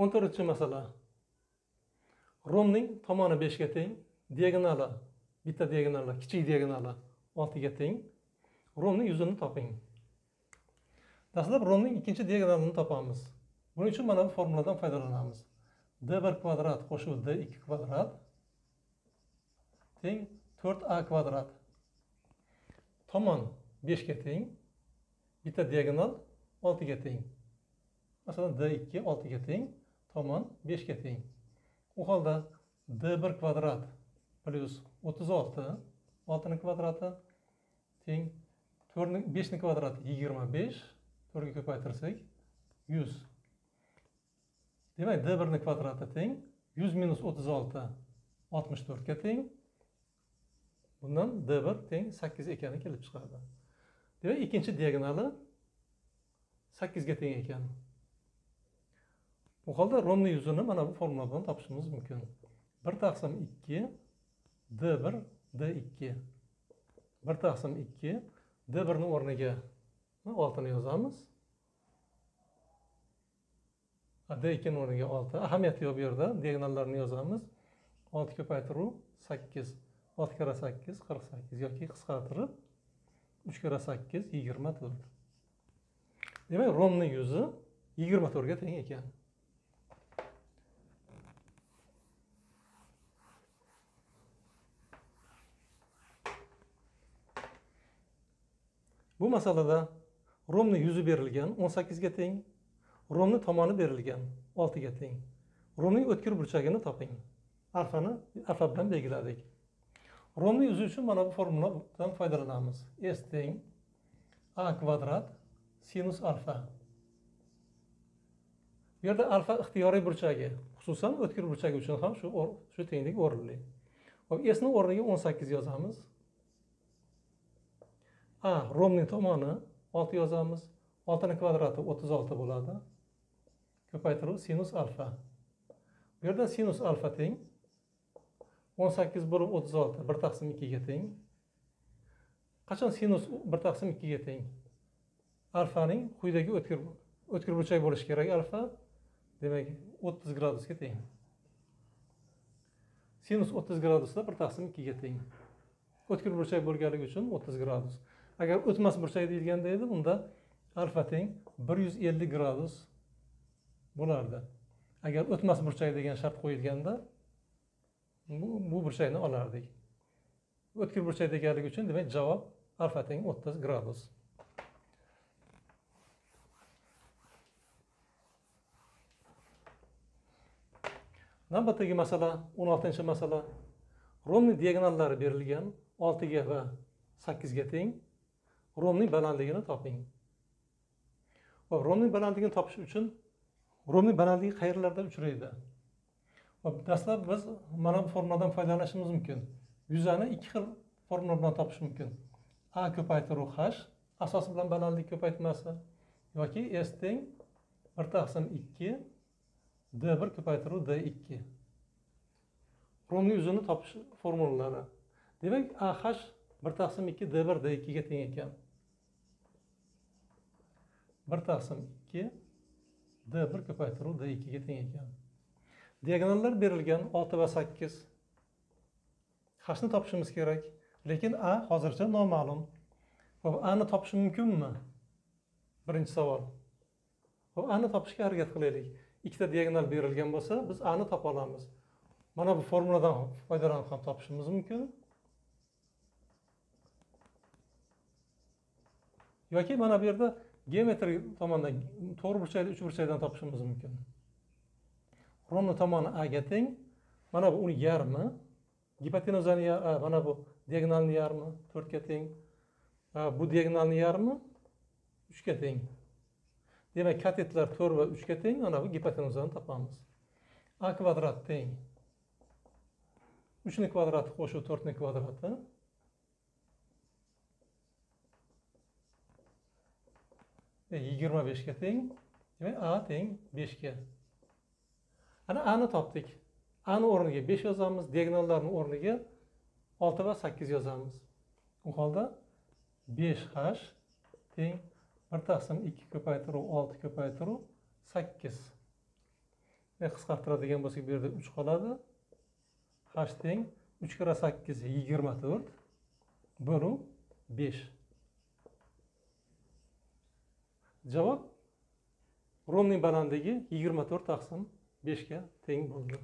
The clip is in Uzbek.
o'n to'rtinchi masala. Romning tomoni beshga teng diagonali bitta diagonali kichik diagonali oltiga teng. Romning yuzini toping. Dastlab romning ikkinchi diagonalini topamiz. Buning uchun mana bu formuladan foydalanamiz. D bir kvadrat qo'shib d ikki kvadrat teng to'rt a kvadrat. Tomon beshga teng bitta diagonal oltiga teng. Masalan d ikki oltiga teng. Tomon beshga teng u holda d bir kvadrat plyus o'ttiz olti oltini kvadrati teng to'rtni beshni kvadrati yigirma besh to'rtga ko'paytirsak yuz. Demak d birni kvadrati teng yuz minus o'ttiz olti oltmish to'rtga teng. Bundan d bir teng sakkiz ekani kelib chiqadi. Demak ikkinchi diagonali sakkizga teng ekan. Bu holda romni yuzini mana bu formuladan topishimiz mumkin. Bir taqsim ikki d bir d ikki. Bir taqsim ikki d birni o'rniga oltini yozamiz. D ikkini o'rniga olti. Ahamiyati yo'q bu yerda. Diagonallarni yozamiz. Olti ko'paytiruv sakkiz. Olti karra sakkiz qirq sakkiz yoki qisqartirib uch karra sakkiz yigirma to'rt. Demak romni yuzi yigirma to'rtga teng ekan. Bu masalada romni yuzi berilgan o'n sakkizga teng romni tomoni berilgan oltiga teng. Romning o'tkir burchagini toping. Alfani alfa bilan belgiladik. Romni yuzi uchun mana bu formuladan foydalanamiz. S teng a kvadrat sinus alfa bu yerda alfa ixtiyoriy burchagi xususan o'tkir burchagi uchun ham shu shu tenglik o'rinli. Hop sni o'rniga o'n sakkiz yozamiz. A romning tomoni olti yozamiz. Oltini kvadrati o'ttiz olti bo'ladi. Ko'paytiruv sinus alfa. Bu yerda sinus alfa teng. o'n sakkiz bo'lib o'ttiz olti bir taqsim ikkiga teng. Qachon sinus bir taqsim ikkiga teng? Alfaning quyidagi o'tkir o'tkir burchak bo'lishi kerak alfa. Demak o'ttiz gradusga teng. Sinus o'ttiz gradusda bir taqsim ikkiga teng. O'tkir burchak bo'lganligi uchun o'ttiz gradus. Agar o'tmas burchak deyilganda edi unda alfa teng bir yuz ellik gradus bo'lardi. Agar o'tmas burchak degan shart qo'yilganda bu, bu burchakni olardik. O'tkir burchak deganligi uchun demak javob alfa teng o'ttiz gradus. Navbatdagi masala o'n oltinchi masala. Romni diagonallari berilgan oltiga va sakkizga teng. Romning balandligini toping. Va romning balandligini topish uchun romning balandligi qayerlarda uchraydi? Hop dastlab biz mana bu formuladan foydalanishimiz mumkin. Yuzani ikki xil formula bilan topish mumkin. A ko'paytiruv h asosi bilan balandlik ko'paytmasi yoki s teng bir taqsim ikki d bir ko'paytiruv d ikki. Romni yuzini topish formulalari demak a h bir taqsim ikki d bir d ikkiga teng ekan. Bir taqsim ikki d bir ko'paytiruv d ikkiga teng ekan. Diagonallar berilgan olti va sakkiz. Hni topishimiz kerak lekin a hozircha noma'lum. Hop ani topish mumkinmi? Birinchi savol. Hop ani topishga harakat qilaylik. Ikkita diagonal berilgan bo'lsa biz ani topa olamiz. Mana bu formuladan foydalanib ham topishimiz mumkin. Yoki mana bu yerda geometrik tomondan to'g'ri burchakli uch burchakdan topishimiz mumkin. Romni tomoni aga teng. Mana bu uni yarmi. Gipotenuzani mana bu diagonalni yarmi to'rtga teng. Bu diagonalni yarmi uchga teng. Demak katetlar to'rt va uchga teng. Mana bu gipotenuzani topamiz. A kvadrat teng. Uchni kvadrati qo'shib to'rtni kvadrati. Yigirma beshga teng demak a teng beshga. Ana ani topdik. Ani o'rniga besh yozamiz diagonallarni o'rniga olti va sakkiz yozamiz. U holda besh h teng bir taqsim ikki ko'paytiruv olti ko'paytiruv sakkiz. E, qisqartiradigan bo'lsak bu yerda uch qoladi. H teng uch karra sakkiz yigirma to'rt bo'luv besh. Javob romning balandligi yigirma to'rt taqsim beshga teng bo'ldi.